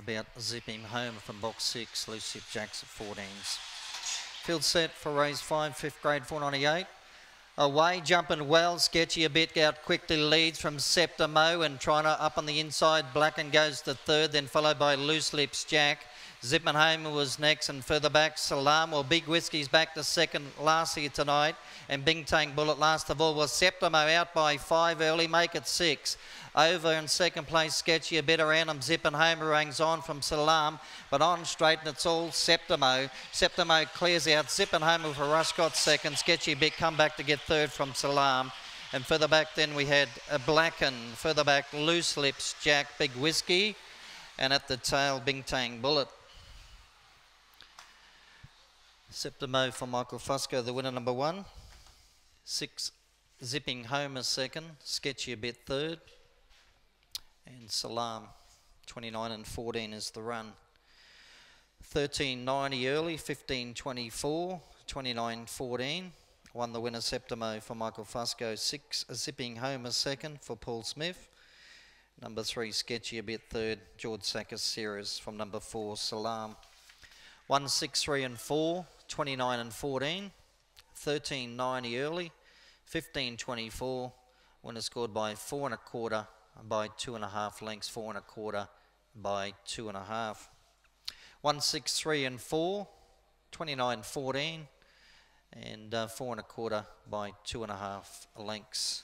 about zipping Home from box six, Loose Lips Jacks at 14s. Field set for race five, fifth grade 498. Away, jumping well, Sketchy Habit, out quickly leads from Septimo and trying to up on the inside. Blacken goes to third, then followed by Loose Lips Jack. Home was next and further back. Salam or Big Whiskey's back to second last here tonight. And Bing Tang Bullet last of all was Septimo out by five early make it six. Over in second place Sketchy Habit around him Zippin Home hangs on from Salam but on straight and it's all Septimo. Septimo clears out. Zippin Home with a rush got second. Sketchy Habit come back to get third from Salam. And further back then we had a Blacken. Further back Loose Lips Jack Big Whiskey. And at the tail Bing Tang Bullet Septimo for Michael Fusco, the winner number one. Six, Zipping Home a second. Sketchy Habit third. And Salam, 29 and 14 is the run. 13.90 early, 15.24, 29.14. Won the winner Septimo for Michael Fusco. Six, Zipping Home a second for Paul Smith. Number three, Sketchy Habit third. George Sackers Series from number four, Salam. One, six, three, and four. 29 and 14, 13.90 early, 15.24. Winner scored by four and a quarter by two and a half lengths, four and a quarter by two and a half. One, six, three, and four, 29, 14, and uh, four and a quarter by two and a half lengths.